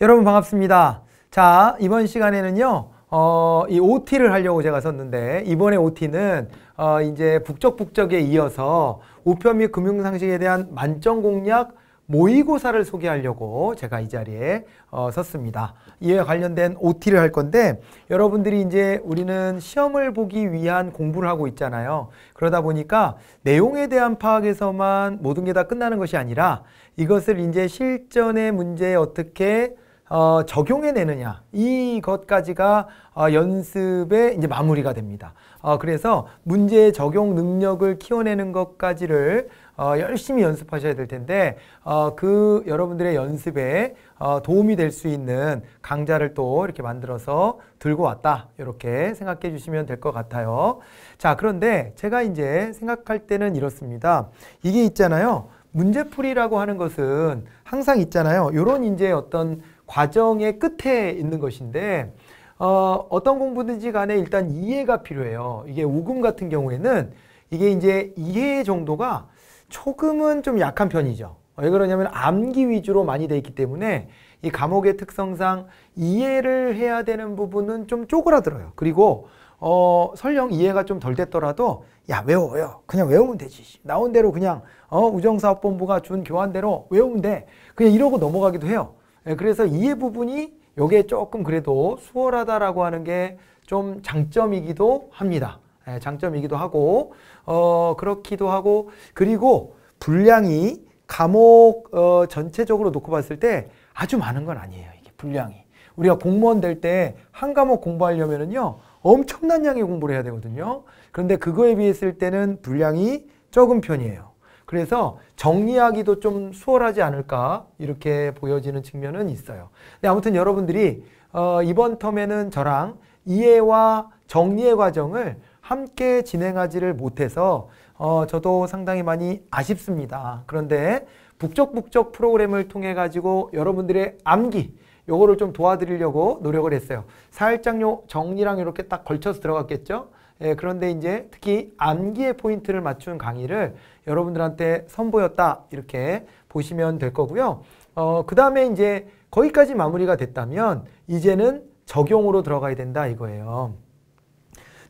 여러분 반갑습니다. 자, 이번 시간에는요, 어, 이 OT를 하려고 제가 썼는데, 이번에 OT는, 어, 이제 북적북적에 이어서 우편 및 금융상식에 대한 만점 공략 모의고사를 소개하려고 제가 이 자리에 어, 섰습니다. 이에 관련된 OT를 할 건데 여러분들이 이제 우리는 시험을 보기 위한 공부를 하고 있잖아요. 그러다 보니까 내용에 대한 파악에서만 모든 게 다 끝나는 것이 아니라 이것을 이제 실전의 문제에 어떻게 어, 적용해내느냐 이것까지가 어, 연습의 이제 마무리가 됩니다. 어, 그래서 문제 적용 능력을 키워내는 것까지를 어, 열심히 연습하셔야 될 텐데 어, 그 여러분들의 연습에 어, 도움이 될 수 있는 강좌를 또 이렇게 만들어서 들고 왔다 이렇게 생각해 주시면 될 것 같아요. 자 그런데 제가 이제 생각할 때는 이렇습니다. 이게 있잖아요. 문제풀이라고 하는 것은 항상 있잖아요. 이런 이제 어떤 과정의 끝에 있는 것인데 어, 어떤 공부든지 간에 일단 이해가 필요해요. 이게 우금 같은 경우에는 이게 이제 이해 정도가 조금은 좀 약한 편이죠. 왜 그러냐면 암기 위주로 많이 돼 있기 때문에 이 과목의 특성상 이해를 해야 되는 부분은 좀 쪼그라들어요. 그리고 어, 설령 이해가 좀 덜 됐더라도 야 외워 외워 그냥 외우면 되지 나온 대로 그냥 어, 우정사업본부가 준 교환대로 외우면 돼 그냥 이러고 넘어가기도 해요. 예, 그래서 이해 부분이 요게 조금 그래도 수월하다라고 하는 게 좀 장점이기도 합니다. 예, 장점이기도 하고 어 그렇기도 하고 그리고 분량이 과목 어, 전체적으로 놓고 봤을 때 아주 많은 건 아니에요. 이게 분량이 우리가 공무원 될 때 한 과목 공부하려면은요 엄청난 양의 공부를 해야 되거든요. 그런데 그거에 비했을 때는 분량이 적은 편이에요. 그래서 정리하기도 좀 수월하지 않을까 이렇게 보여지는 측면은 있어요. 근데 아무튼 여러분들이 어, 이번 텀에는 저랑 이해와 정리의 과정을 함께 진행하지를 못해서 어, 저도 상당히 많이 아쉽습니다. 그런데 북적북적 프로그램을 통해 가지고 여러분들의 암기 요거를 좀 도와드리려고 노력을 했어요. 살짝요 정리랑 이렇게 딱 걸쳐서 들어갔겠죠? 예, 그런데 이제 특히 암기의 포인트를 맞춘 강의를 여러분들한테 선보였다 이렇게 보시면 될 거고요. 어, 그 다음에 이제 거기까지 마무리가 됐다면 이제는 적용으로 들어가야 된다 이거예요.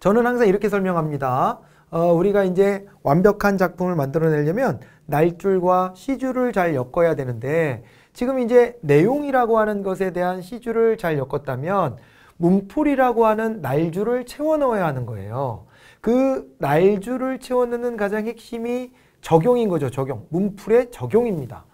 저는 항상 이렇게 설명합니다. 어, 우리가 이제 완벽한 작품을 만들어내려면 날줄과 시줄을 잘 엮어야 되는데 지금 이제 내용이라고 하는 것에 대한 시줄을 잘 엮었다면 문풀이라고 하는 날줄을 채워 넣어야 하는 거예요. 그 날줄을 채워 넣는 가장 핵심이 적용인 거죠. 적용. 문풀의 적용입니다.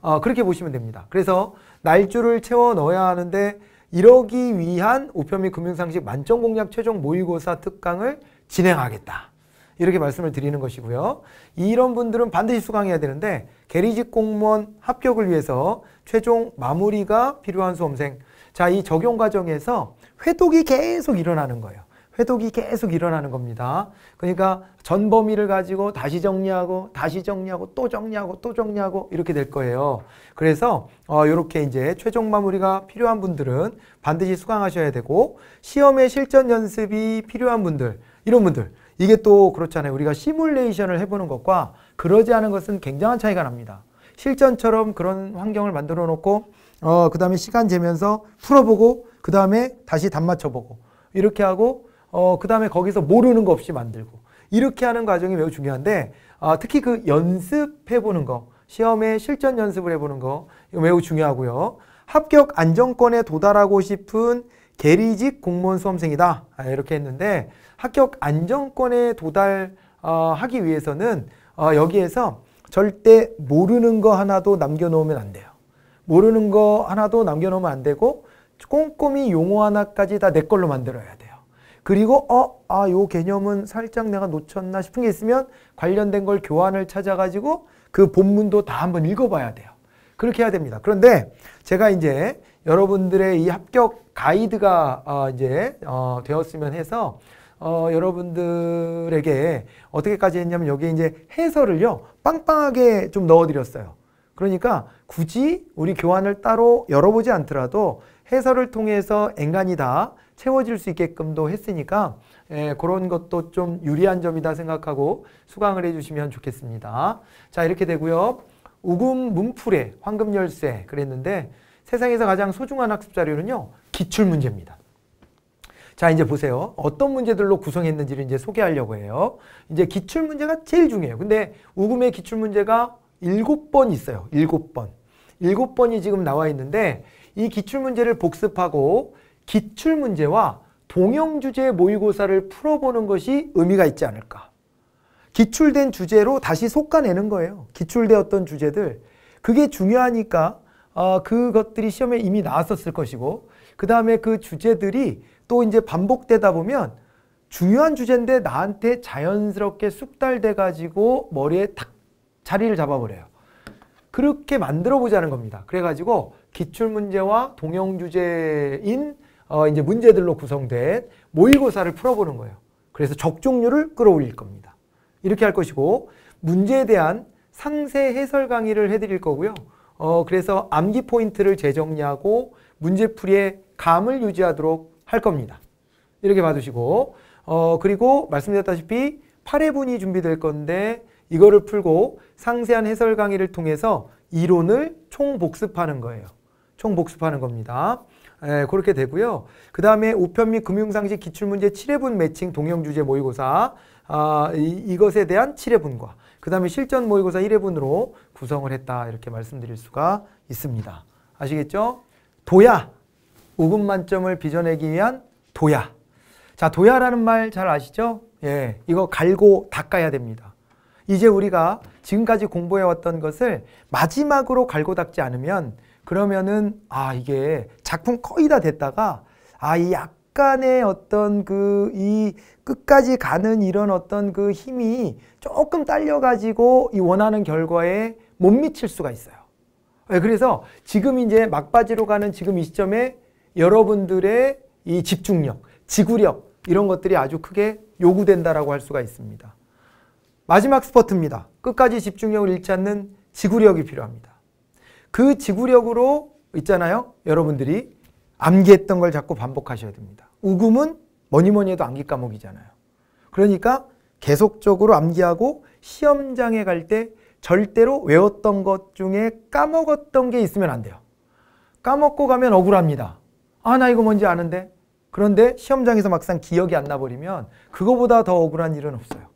어, 그렇게 보시면 됩니다. 그래서 날줄을 채워 넣어야 하는데 이러기 위한 우편 및 금융상식 만점 공략 최종 모의고사 특강을 진행하겠다. 이렇게 말씀을 드리는 것이고요. 이런 분들은 반드시 수강해야 되는데 계리직 공무원 합격을 위해서 최종 마무리가 필요한 수험생. 자, 이 적용 과정에서 회독이 계속 일어나는 거예요. 회독이 계속 일어나는 겁니다. 그러니까 전 범위를 가지고 다시 정리하고 다시 정리하고 또 정리하고 또 정리하고 이렇게 될 거예요. 그래서 어 이렇게 이제 최종 마무리가 필요한 분들은 반드시 수강하셔야 되고 시험의 실전 연습이 필요한 분들 이런 분들 이게 또 그렇잖아요. 우리가 시뮬레이션을 해보는 것과 그러지 않은 것은 굉장한 차이가 납니다. 실전처럼 그런 환경을 만들어 놓고 어, 그 다음에 시간 재면서 풀어보고 그 다음에 다시 답 맞춰보고 이렇게 하고 어, 그 다음에 거기서 모르는 거 없이 만들고 이렇게 하는 과정이 매우 중요한데 어, 특히 그 연습해보는 거 시험에 실전 연습을 해보는 거 이거 매우 중요하고요. 합격 안정권에 도달하고 싶은 계리직 공무원 수험생이다 아, 이렇게 했는데 합격 안정권에 도달하기 어, 위해서는 어, 여기에서 절대 모르는 거 하나도 남겨놓으면 안 돼요. 모르는 거 하나도 남겨놓으면 안 되고 꼼꼼히 용어 하나까지 다 내 걸로 만들어야 돼요. 그리고 어, 아, 요 개념은 살짝 내가 놓쳤나 싶은 게 있으면 관련된 걸 교환을 찾아가지고 그 본문도 다 한번 읽어봐야 돼요. 그렇게 해야 됩니다. 그런데 제가 이제 여러분들의 이 합격 가이드가 어, 이제 어, 되었으면 해서 어, 여러분들에게 어떻게까지 했냐면 여기에 이제 해설을요 빵빵하게 좀 넣어드렸어요. 그러니까 굳이 우리 교환을 따로 열어보지 않더라도 해설을 통해서 앵간히 다 채워질 수 있게끔도 했으니까 예, 그런 것도 좀 유리한 점이다 생각하고 수강을 해주시면 좋겠습니다. 자 이렇게 되고요. 우금 문풀에 황금 열쇠 그랬는데 세상에서 가장 소중한 학습 자료는요. 기출 문제입니다. 자, 이제 보세요. 어떤 문제들로 구성했는지를 이제 소개하려고 해요. 이제 기출 문제가 제일 중요해요. 근데 우금의 기출 문제가 일곱 번 있어요. 일곱 번. 일곱 번이 지금 나와 있는데 이 기출 문제를 복습하고 기출 문제와 동형 주제 모의고사를 풀어보는 것이 의미가 있지 않을까. 기출된 주제로 다시 솎아내는 거예요. 기출되었던 주제들. 그게 중요하니까 어, 그것들이 시험에 이미 나왔었을 것이고 그 다음에 그 주제들이 또 이제 반복되다 보면 중요한 주제인데 나한테 자연스럽게 쑥달돼 가지고 머리에 탁 자리를 잡아버려요. 그렇게 만들어 보자는 겁니다. 그래가지고 기출 문제와 동형 주제인 어 이제 문제들로 구성된 모의고사를 풀어보는 거예요. 그래서 적중률을 끌어올릴 겁니다. 이렇게 할 것이고 문제에 대한 상세 해설 강의를 해드릴 거고요. 어 그래서 암기 포인트를 재정리하고 문제풀이의 감을 유지하도록 할 겁니다. 이렇게 봐두시고 어 그리고 말씀드렸다시피 8회분이 준비될 건데 이거를 풀고 상세한 해설 강의를 통해서 이론을 총복습하는 거예요. 총복습하는 겁니다. 예, 그렇게 되고요. 그 다음에 우편 및 금융상식 기출문제 7회분 매칭 동형주제 모의고사 아, 이, 것에 대한 7회분과 그 다음에 실전 모의고사 1회분으로 구성을 했다 이렇게 말씀드릴 수가 있습니다. 아시겠죠? 도야 우금 만점을 빚어내기 위한 도야. 자, 도야라는 말 잘 아시죠? 예, 이거 갈고 닦아야 됩니다. 이제 우리가 지금까지 공부해왔던 것을 마지막으로 갈고 닦지 않으면 그러면은 아, 이게 작품 거의 다 됐다가 아, 이 약간의 어떤 그 이 끝까지 가는 이런 어떤 그 힘이 조금 딸려가지고 이 원하는 결과에 못 미칠 수가 있어요. 예, 그래서 지금 이제 막바지로 가는 지금 이 시점에 여러분들의 이 집중력, 지구력 이런 것들이 아주 크게 요구된다라고 할 수가 있습니다. 마지막 스퍼트입니다. 끝까지 집중력을 잃지 않는 지구력이 필요합니다. 그 지구력으로 있잖아요. 여러분들이 암기했던 걸 자꾸 반복하셔야 됩니다. 우금은 뭐니 뭐니 해도 암기 과목이잖아요. 그러니까 계속적으로 암기하고 시험장에 갈 때 절대로 외웠던 것 중에 까먹었던 게 있으면 안 돼요. 까먹고 가면 억울합니다. 아, 나 이거 뭔지 아는데. 그런데 시험장에서 막상 기억이 안 나버리면 그거보다 더 억울한 일은 없어요.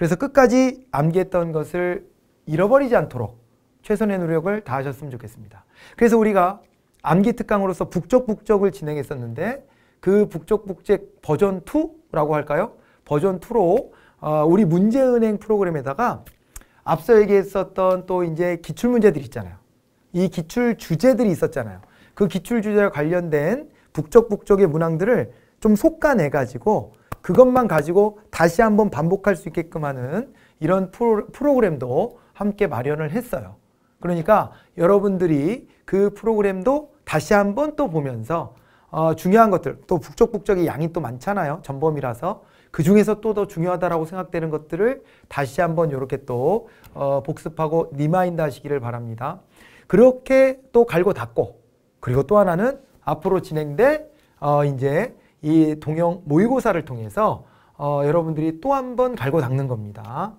그래서 끝까지 암기했던 것을 잃어버리지 않도록 최선의 노력을 다하셨으면 좋겠습니다. 그래서 우리가 암기 특강으로서 북적북적을 진행했었는데 그 북적북적 버전 2라고 할까요? 버전 2로 어, 우리 문제은행 프로그램에다가 앞서 얘기했었던 또 이제 기출 문제들 있잖아요. 이 기출 주제들이 있었잖아요. 그 기출 주제와 관련된 북적북적의 문항들을 좀 솎아내 가지고 그것만 가지고 다시 한번 반복할 수 있게끔 하는 이런 프로, 프로그램도 함께 마련을 했어요. 그러니까 여러분들이 그 프로그램도 다시 한번 또 보면서 어, 중요한 것들 또 북적북적의 양이 또 많잖아요. 전범위라서 그 중에서 또 더 중요하다라고 생각되는 것들을 다시 한번 이렇게 또 어, 복습하고 remind 하시기를 바랍니다. 그렇게 또 갈고 닦고 그리고 또 하나는 앞으로 진행될 어 이제 이 동영 모의고사를 통해서 어 여러분들이 또 한 번 갈고 닦는 겁니다.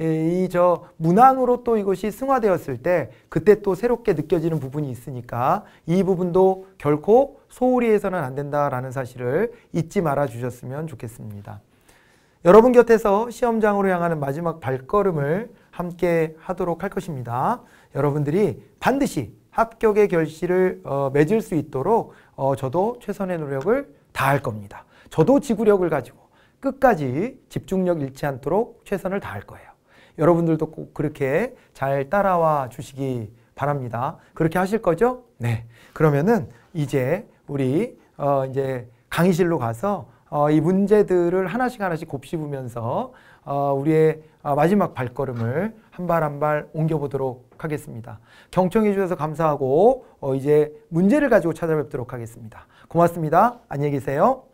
이 저 문항으로 또 이것이 승화되었을 때 그때 또 새롭게 느껴지는 부분이 있으니까 이 부분도 결코 소홀히 해서는 안 된다라는 사실을 잊지 말아 주셨으면 좋겠습니다. 여러분 곁에서 시험장으로 향하는 마지막 발걸음을 함께 하도록 할 것입니다. 여러분들이 반드시 합격의 결실을 어, 맺을 수 있도록 어, 저도 최선의 노력을 다할 겁니다. 저도 지구력을 가지고 끝까지 집중력 잃지 않도록 최선을 다할 거예요. 여러분들도 꼭 그렇게 잘 따라와 주시기 바랍니다. 그렇게 하실 거죠? 네. 그러면은 이제 우리 어 이제 강의실로 가서 어 이 문제들을 하나씩 하나씩 곱씹으면서 어 우리의 어, 마지막 발걸음을 한 발 한 발 옮겨보도록 하겠습니다. 경청해 주셔서 감사하고 어 이제 문제를 가지고 찾아뵙도록 하겠습니다. 고맙습니다. 안녕히 계세요.